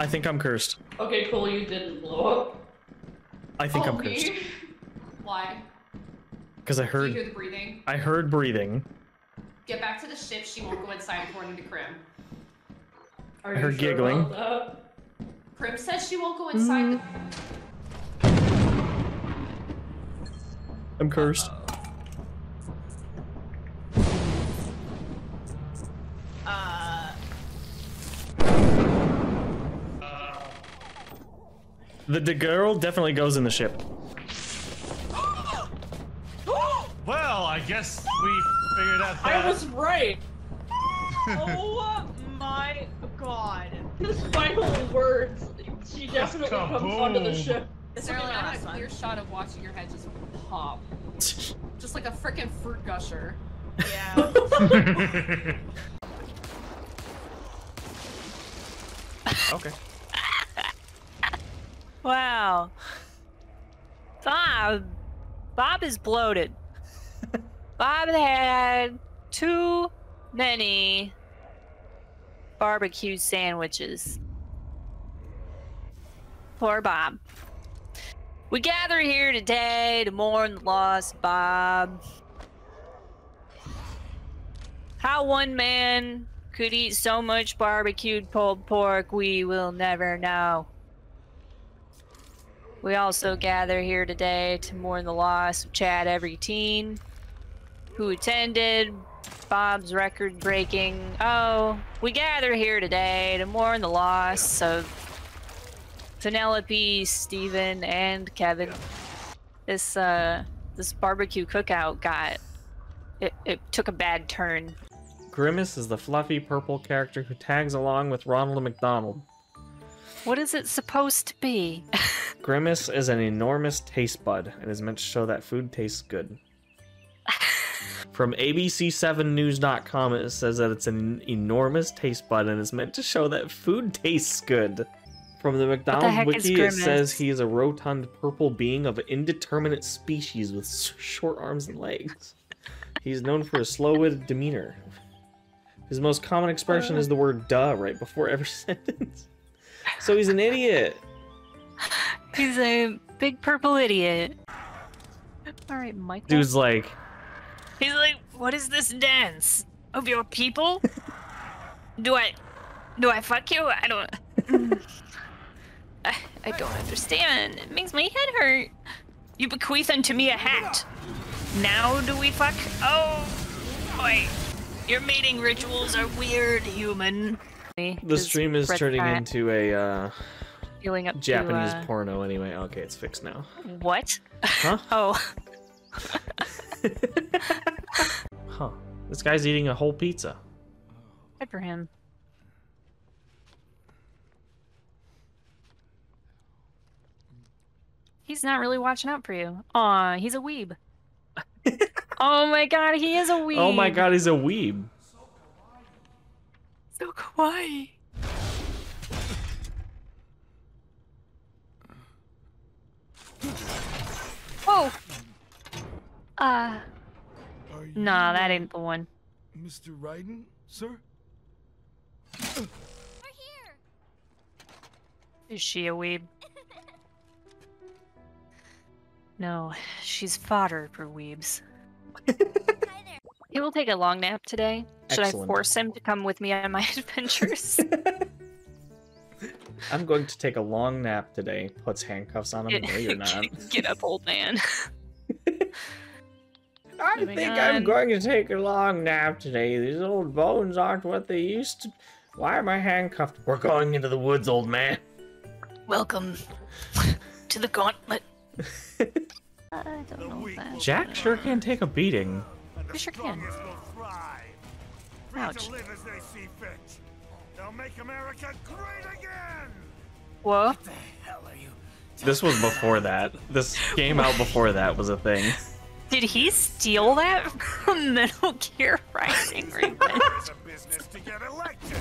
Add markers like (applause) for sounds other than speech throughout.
I think I'm cursed. Okay, cool, you didn't blow up. I think oh, I'm cursed. me? (laughs) Why? Because I Do you heard hear the breathing? I heard breathing. Get back to the ship, she won't go inside according to Krim. I heard giggling. Krim says she won't go inside. I'm cursed. Uh, The, the girl definitely goes in the ship. Well, I guess we figured out that. I was right. (laughs) oh my god. His final words. She definitely comes onto the ship. This will be Sterling, my I had last a one. clear shot of watching your head just pop. Just like a freaking fruit gusher. Yeah. (laughs) (laughs) Okay. Wow. Bob. Bob is bloated. (laughs) Bob had too many barbecue sandwiches. Poor Bob. We gather here today to mourn the loss of Bob. How one man could eat so much barbecued pulled pork, we will never know. We also gather here today to mourn the loss of Chad Every Teen, who attended Bob's record breaking. Oh, we gather here today to mourn the loss of Penelope, Steven, and Kevin. This, uh, this barbecue cookout got. It, it took a bad turn. Grimace is the fluffy purple character who tags along with Ronald McDonald. What is it supposed to be? (laughs) Grimace is an enormous taste bud and is meant to show that food tastes good. (laughs) From ABC7News.com, it says that it's an enormous taste bud and is meant to show that food tastes good. From the McDonald's is wiki, it says he is a rotund purple being of indeterminate species with short arms and legs. He's known for his slow-witted demeanor. His most common expression is the word "duh" right before every (laughs) sentence. So he's an idiot. He's a big purple idiot. Alright, Michael. Dude's like, He's like, what is this dance? Of your people? do I do I fuck you? I don't I, I don't understand. It makes my head hurt. You bequeath unto me a hat. Now do we fuck? Oh boy. Your mating rituals are weird, human. the stream is turning into a uh, up Japanese to, uh, porno anyway. Okay, it's fixed now. What? Huh? (laughs) oh. (laughs) Huh. This guy's eating a whole pizza. Good for him. He's not really watching out for you. Aw, he's a weeb. (laughs) oh my god, he is a weeb. Oh my god, he's a weeb. So kawaii. Uh, Are you, nah, that ain't the one. Mr. Ryden, sir? Is she a weeb? (laughs) No, she's fodder for weebs. (laughs) He will take a long nap today. Should I force him to come with me on my (laughs) adventures? I'm going to take a long nap today. Puts handcuffs on him. Get- No, you're not. Get up, old man. I oh Moving think I'm going to take a long nap today. These old bones aren't what they used to. Why am I handcuffed? We're going into the woods, old man. Welcome (laughs) to the gauntlet. (laughs) I don't know if that. Jack sure can take a beating. You sure can. Ouch. live as they see fit. They'll make America great again. Whoa. This was before that. This came out before that was a thing. Did he steal that from (laughs) Metal Gear Rising Revenge? It's a business to get elected.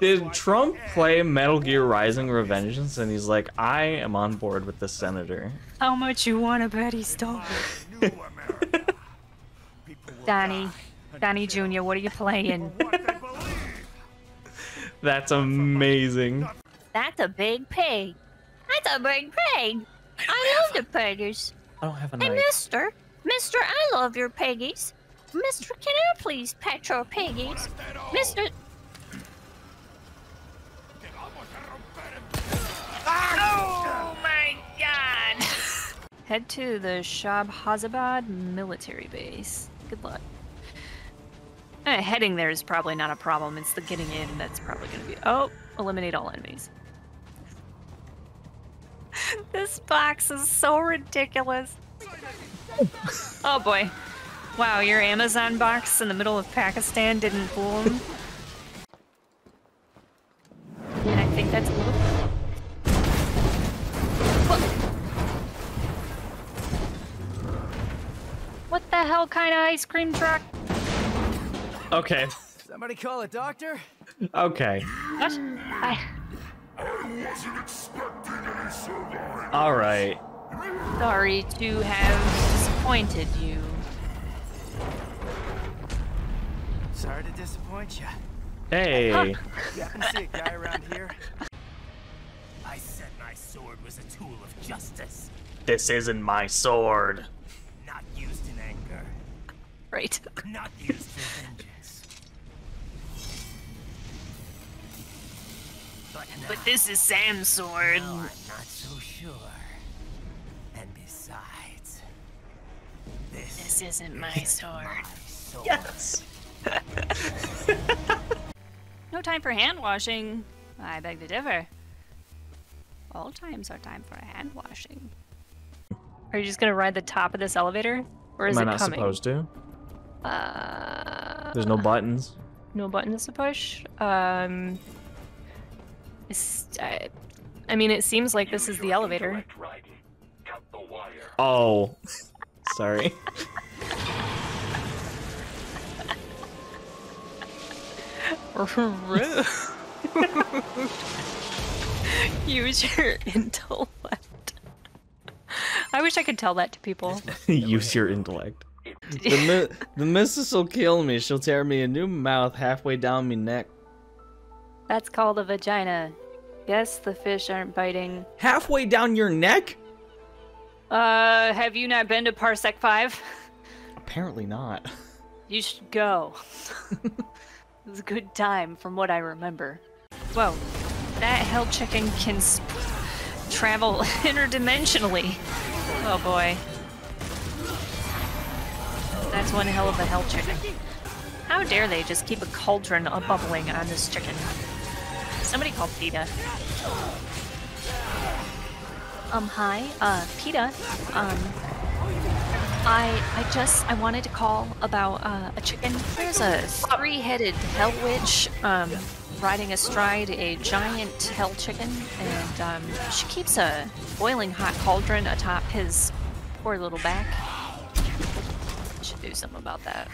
Did Trump play Metal Gear Rising Revengeance and he's like, I am on board with the senator? How much you want to bet he stole it? Donnie. Donnie Jr., what are you playing? (laughs) That's amazing. That's a big pig. That's a big pig. I love the piggies. I don't have a Hey, mister. Mister, I love your piggies. Mister, can I please pet your piggies? Mister. Oh my god! (laughs) Head to the Shab Hazabad military base. Good luck. Eh, heading there is probably not a problem. It's the getting in that's probably gonna be. Oh, eliminate all enemies. (laughs) this box is so ridiculous. Oh boy. Wow, your Amazon box in the middle of Pakistan didn't fool him. And I think that's a little. What? What the hell kind of ice cream truck? Okay. Somebody call a doctor? Okay. What? I. All right. Sorry to have disappointed you. Sorry to disappoint you. Hey. You happen to see a guy around here? I said my sword was a tool of justice, This isn't my sword. not used in anger, Right. not used for vengeance. But this is Sam's sword. I'm not so sure. And besides, this, This isn't my sword. sword. Yes. (laughs) No time for hand washing. I beg to differ. All times are time for hand washing. Are you just gonna ride the top of this elevator? Or is Am I it not coming? supposed to? Uh, There's no buttons. no buttons to push. Um, it's, I, uh, I mean, it seems like this is the elevator. Oh. (laughs) Sorry. Rude. (laughs) Use your intellect. I wish I could tell that to people. (laughs) Use your intellect. The, mi- the missus will kill me. She'll tear me a new mouth halfway down me neck. That's called a vagina. Yes, the fish aren't biting. Halfway down your neck? Uh, have you not been to Parsec 5? Apparently not. (laughs) You should go. (laughs) it was a good time from what I remember. Whoa, that hell chicken can sp- travel (laughs) interdimensionally. Oh boy. That's one hell of a hell chicken. How dare they just keep a cauldron a bubbling on this chicken? Somebody call PETA. Um, hi, uh, PETA. Um, I I just I wanted to call about uh, a chicken. There's a three-headed hell witch um, riding astride a giant hell chicken, and um, she keeps a boiling hot cauldron atop his poor little back. Should do something about that.